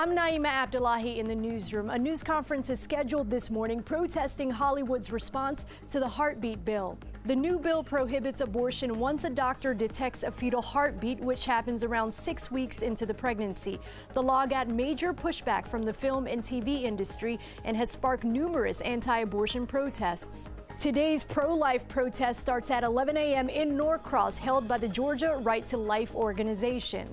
I'm Naima Abdullahi in the newsroom. A news conference is scheduled this morning protesting Hollywood's response to the heartbeat bill. The new bill prohibits abortion once a doctor detects a fetal heartbeat, which happens around six weeks into the pregnancy. The law got major pushback from the film and TV industry and has sparked numerous anti abortion protests. Today's pro life protest starts at 11 a.m. in Norcross, held by the Georgia Right to Life organization.